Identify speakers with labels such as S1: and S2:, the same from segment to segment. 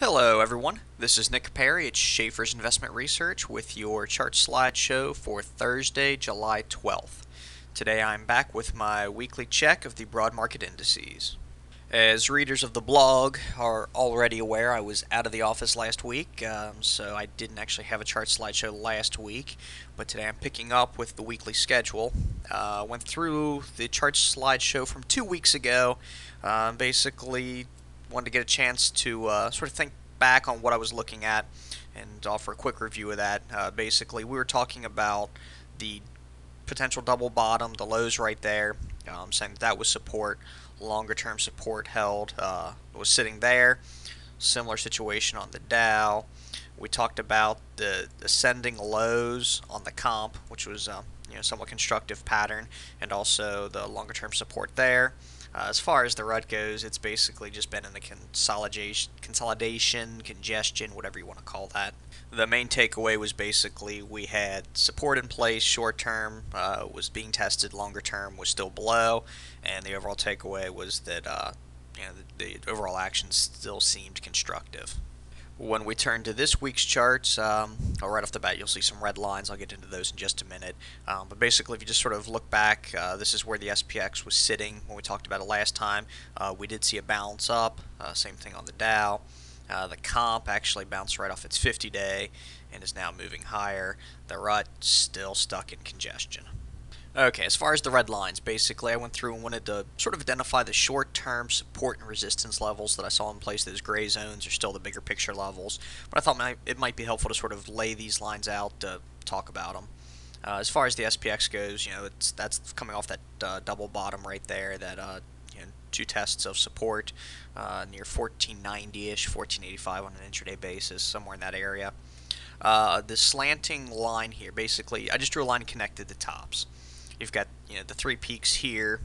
S1: Hello everyone, this is Nick Perry at Schaeffer's Investment Research with your chart slideshow for Thursday, July 12th. Today I'm back with my weekly check of the broad market indices. As readers of the blog are already aware, I was out of the office last week, um, so I didn't actually have a chart slideshow last week, but today I'm picking up with the weekly schedule. Uh, went through the chart slideshow from two weeks ago, uh, basically wanted to get a chance to uh, sort of think back on what I was looking at and offer a quick review of that. Uh, basically, we were talking about the potential double bottom, the lows right there, um, saying that, that was support, longer term support held, uh, was sitting there. Similar situation on the Dow. We talked about the ascending lows on the comp, which was uh, you know somewhat constructive pattern, and also the longer term support there. Uh, as far as the rut goes, it's basically just been in the consolidation, consolidation, congestion, whatever you want to call that. The main takeaway was basically we had support in place, short term uh, was being tested, longer term was still below, and the overall takeaway was that uh, you know, the, the overall action still seemed constructive. When we turn to this week's charts, um, right off the bat, you'll see some red lines. I'll get into those in just a minute. Um, but basically, if you just sort of look back, uh, this is where the SPX was sitting when we talked about it last time. Uh, we did see a bounce up. Uh, same thing on the Dow. Uh, the comp actually bounced right off its 50 day and is now moving higher. The rut still stuck in congestion. Okay, as far as the red lines, basically I went through and wanted to sort of identify the short-term support and resistance levels that I saw in place. Those gray zones are still the bigger picture levels, but I thought it might be helpful to sort of lay these lines out to talk about them. Uh, as far as the SPX goes, you know, it's that's coming off that uh, double bottom right there, that uh, you know, two tests of support uh, near 1490-ish, 1485 on an intraday basis, somewhere in that area. Uh, the slanting line here, basically, I just drew a line and connected the tops you've got you know the three peaks here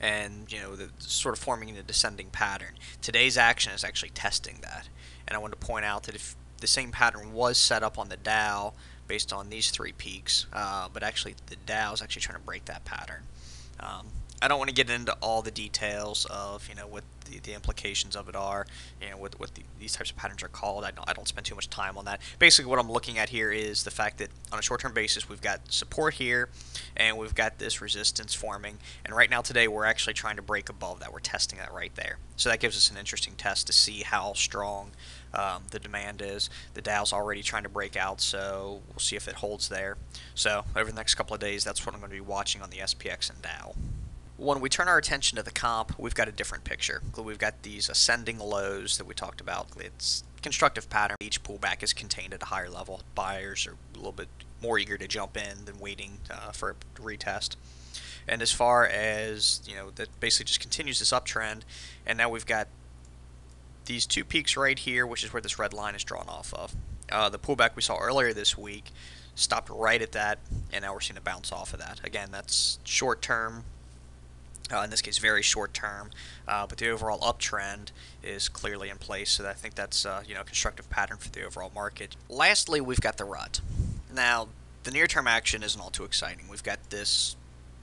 S1: and you know the sort of forming a descending pattern. Today's action is actually testing that, and I want to point out that if the same pattern was set up on the Dow based on these three peaks, uh, but actually the Dow is actually trying to break that pattern. Um, I don't want to get into all the details of you know what the, the implications of it are, you know what what the, these types of patterns are called. I don't I don't spend too much time on that. Basically, what I'm looking at here is the fact that on a short-term basis we've got support here, and we've got this resistance forming. And right now today we're actually trying to break above that. We're testing that right there. So that gives us an interesting test to see how strong um, the demand is. The Dow's already trying to break out, so we'll see if it holds there. So over the next couple of days, that's what I'm going to be watching on the SPX and Dow. When we turn our attention to the comp, we've got a different picture. We've got these ascending lows that we talked about. It's constructive pattern. Each pullback is contained at a higher level. Buyers are a little bit more eager to jump in than waiting uh, for a retest. And as far as, you know, that basically just continues this uptrend. And now we've got these two peaks right here, which is where this red line is drawn off of. Uh, the pullback we saw earlier this week stopped right at that, and now we're seeing a bounce off of that. Again, that's short term uh, in this case very short term, uh, but the overall uptrend is clearly in place, so I think that's uh, you know a constructive pattern for the overall market. Lastly, we've got the rut. Now, the near-term action isn't all too exciting. We've got this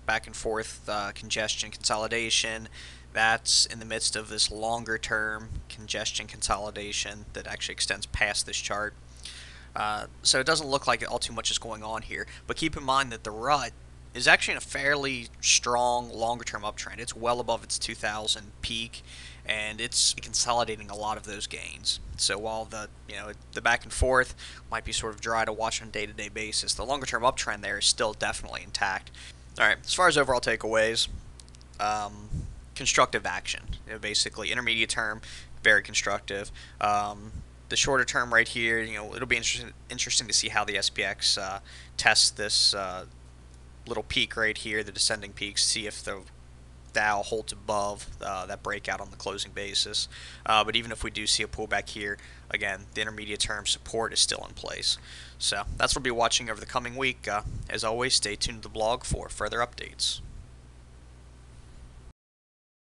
S1: back and forth uh, congestion consolidation. That's in the midst of this longer-term congestion consolidation that actually extends past this chart. Uh, so it doesn't look like all too much is going on here. But keep in mind that the rut is actually in a fairly strong longer term uptrend. It's well above its 2000 peak and it's consolidating a lot of those gains. So while the you know the back and forth might be sort of dry to watch on a day-to-day basis, the longer term uptrend there is still definitely intact. All right, as far as overall takeaways, um, constructive action. You know, basically, intermediate term, very constructive. Um, the shorter term right here, you know, it'll be interesting interesting to see how the SPX uh, tests this uh, little peak right here, the descending peak, see if the Dow holds above uh, that breakout on the closing basis. Uh, but even if we do see a pullback here, again, the intermediate term support is still in place. So that's what we'll be watching over the coming week. Uh, as always, stay tuned to the blog for further updates.